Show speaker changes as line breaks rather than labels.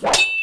Bye.